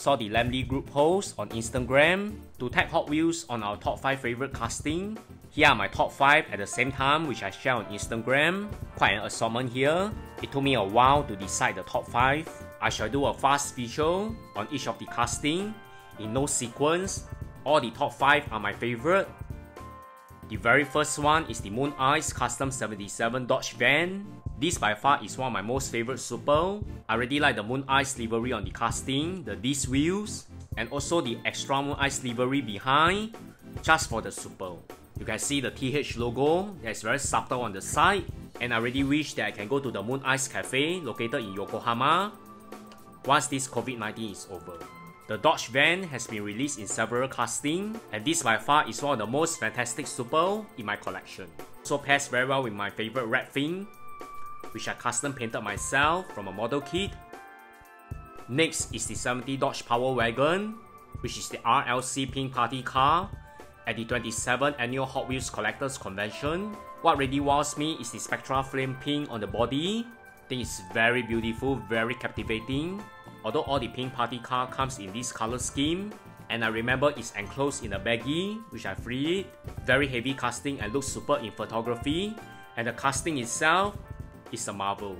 saw the Lamley Group post on Instagram to tag Hot Wheels on our top 5 favorite casting. Here are my top 5 at the same time which I share on Instagram. Quite an assortment here. It took me a while to decide the top 5. I shall do a fast feature on each of the casting in no sequence. All the top 5 are my favorite. The very first one is the Mooneyes Custom 77 Dodge Van. This by far is one of my most favorite super. I really like the Mooneyes livery on the casting, the disc wheels, and also the extra Mooneyes livery behind, just for the super. You can see the TH logo that's very subtle on the side, and I really wish that I can go to the Mooneyes Cafe located in Yokohama once this COVID-19 is over. The Dodge van has been released in several castings, and this by far is one of the most fantastic super in my collection. So pairs very well with my favorite red thing, which I custom painted myself from a model kit. Next is the 70 Dodge Power Wagon, which is the RLC pink party car at the 27th Annual Hot Wheels Collectors Convention. What really wows me is the Spectraflame pink on the body. I think it's very beautiful, very captivating. Although all the pink party car comes in this color scheme, and I remember it's enclosed in a baggie, which I freed. Very heavy casting and looks super in photography, and the casting itself is a marvel.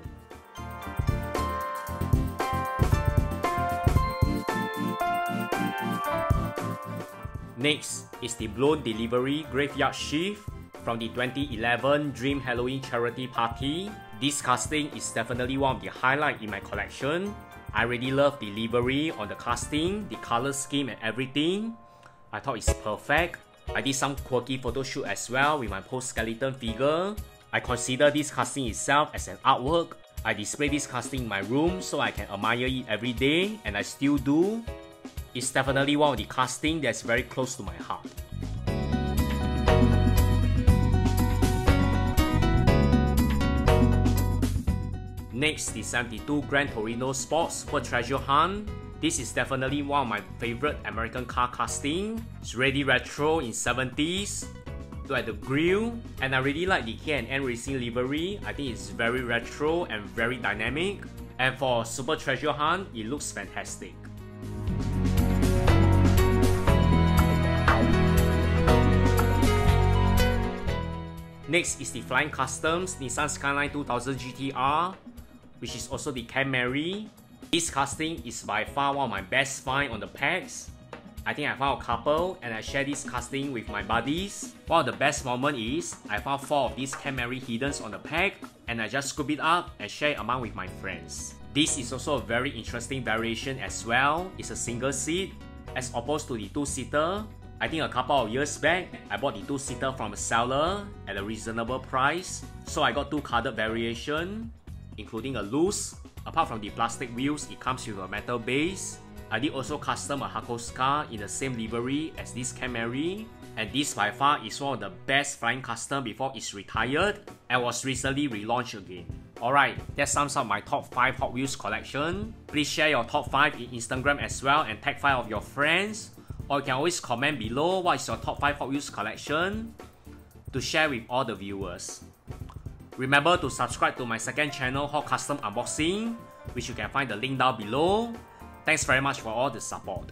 Next is the Blown Delivery Graveyard Shift from the 2011 Dream Halloween Charity Party. This casting is definitely one of the highlights in my collection I really love the livery on the casting, the color scheme and everything. I thought it's perfect. I did some quirky photo shoot as well with my post skeleton figure. I consider this casting itself as an artwork. I display this casting in my room so I can admire it every day and I still do. It's definitely one of the casting that's very close to my heart. Next, the 72 Gran Torino Sport Super Treasure Hunt. This is definitely one of my favorite American car casting. It's really retro in 70s. Look at the grill. And I really like the K&N Racing livery. I think it's very retro and very dynamic. And for Super Treasure Hunt, it looks fantastic. Next is the Flying Customs Nissan Skyline 2000 GTR which is also the Camry. This casting is by far one of my best find on the packs. I think I found a couple and I share this casting with my buddies. One of the best moment is I found 4 of these Camry hiddens on the pack and I just scoop it up and share it among with my friends. This is also a very interesting variation as well. It's a single seat as opposed to the two-seater. I think a couple of years back, I bought the two-seater from a seller at a reasonable price. So I got two colored variation including a loose. Apart from the plastic wheels, it comes with a metal base. I did also custom a Hakosuka in the same livery as this Camry. And this by far is one of the best flying custom before it's retired and was recently relaunched again. Alright, that sums up my top 5 Hot Wheels collection. Please share your top 5 in Instagram as well and tag 5 of your friends. Or you can always comment below what is your top 5 Hot Wheels collection to share with all the viewers. Remember to subscribe to my second channel Hot Custom Unboxing, which you can find the link down below. Thanks very much for all the support.